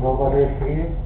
Vou agradecer.